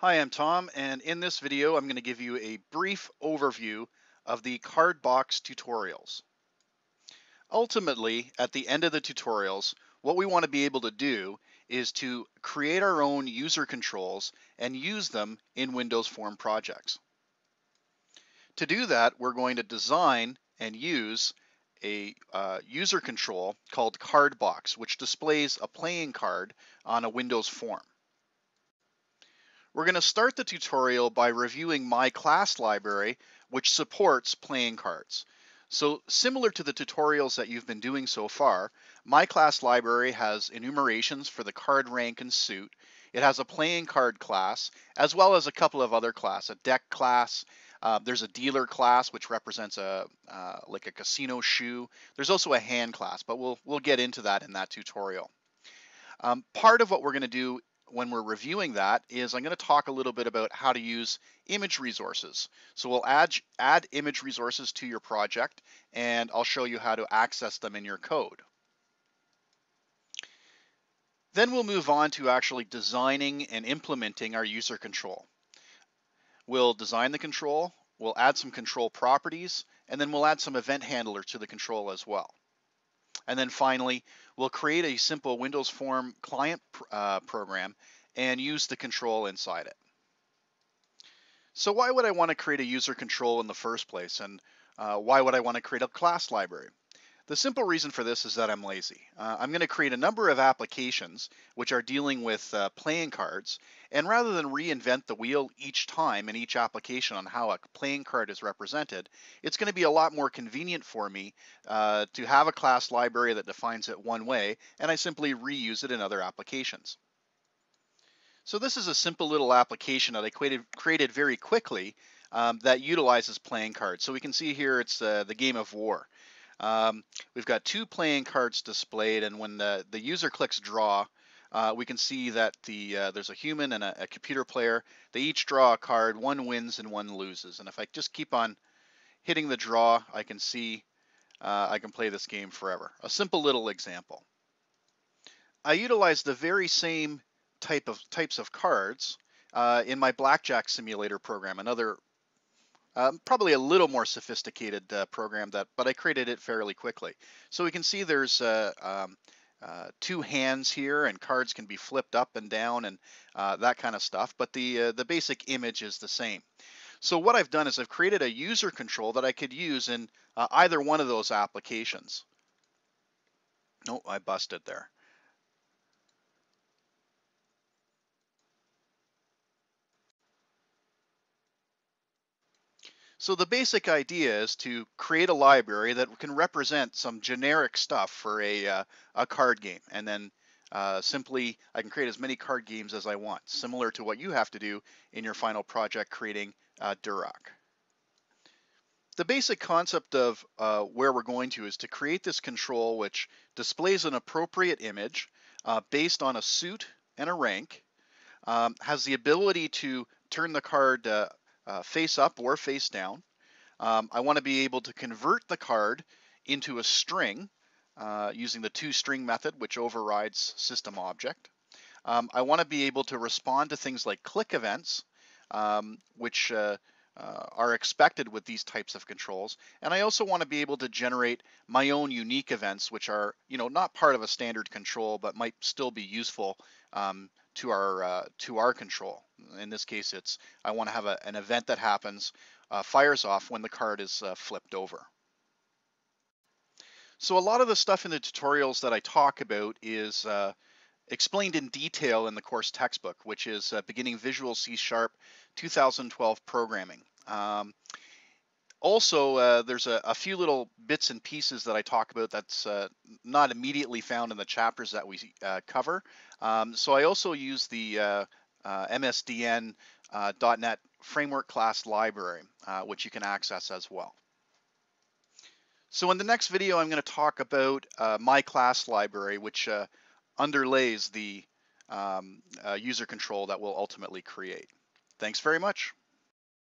Hi, I'm Thom, and in this video, I'm going to give you a brief overview of the CardBox tutorials. Ultimately, at the end of the tutorials, what we want to be able to do is to create our own user controls and use them in Windows Form projects. To do that, we're going to design and use a uh, user control called CardBox, which displays a playing card on a Windows form. We're going to start the tutorial by reviewing my class library, which supports playing cards. So similar to the tutorials that you've been doing so far, my class library has enumerations for the card rank and suit. It has a playing card class, as well as a couple of other class, a deck class, uh, there's a dealer class which represents a uh, like a casino shoe. There's also a hand class, but we'll we'll get into that in that tutorial. Um, part of what we're going to do when we're reviewing that is I'm going to talk a little bit about how to use image resources. So we'll add add image resources to your project, and I'll show you how to access them in your code. Then we'll move on to actually designing and implementing our user control. We'll design the control, we'll add some control properties, and then we'll add some event handler to the control as well. And then finally, we'll create a simple Windows Form client uh, program and use the control inside it. So why would I want to create a user control in the first place? And uh, why would I want to create a class library? The simple reason for this is that I'm lazy. Uh, I'm going to create a number of applications which are dealing with uh, playing cards, and rather than reinvent the wheel each time in each application on how a playing card is represented, it's going to be a lot more convenient for me uh, to have a class library that defines it one way, and I simply reuse it in other applications. So this is a simple little application that I created, created very quickly um, that utilizes playing cards. So we can see here it's uh, the game of war. Um, we've got two playing cards displayed, and when the, the user clicks draw, uh, we can see that the uh, there's a human and a, a, computer player. They each draw a card, one wins and one loses. And if I just keep on hitting the draw, I can see uh, I can play this game forever. A simple little example. I utilize the very same type of types of cards uh, in my blackjack simulator program, another um, probably a little more sophisticated uh, program that, but I created it fairly quickly. So we can see there's uh, um, uh, two hands here and cards can be flipped up and down and uh, that kind of stuff, but the, uh, the basic image is the same. So what I've done is I've created a user control that I could use in uh, either one of those applications. Oh, I busted there. So the basic idea is to create a library that can represent some generic stuff for a, uh, a card game. And then uh, simply, I can create as many card games as I want, similar to what you have to do in your final project creating uh, Durak. The basic concept of uh, where we're going to is to create this control which displays an appropriate image uh, based on a suit and a rank, um, has the ability to turn the card uh, uh, face up or face down. Um, I want to be able to convert the card into a string uh, using the toString method, which overrides system object. Um, I want to be able to respond to things like click events, um, which uh, uh, are expected with these types of controls. And I also want to be able to generate my own unique events, which are, you know, not part of a standard control, but might still be useful um, to our uh, to our control. In this case, it's I want to have a, an event that happens, uh, fires off when the card is uh, flipped over. So a lot of the stuff in the tutorials that I talk about is uh, explained in detail in the course textbook, which is uh, Beginning Visual C Sharp 2012 Programming. Um, also, uh, there's a, a, few little bits and pieces that I talk about that's uh, not immediately found in the chapters that we uh, cover. Um, so I also use the uh, uh, MSDN uh, Framework Class Library, which you can access as well. So in the next video, I'm going to talk about my class library, which underlays the um, user control that we'll ultimately create. Thanks very much.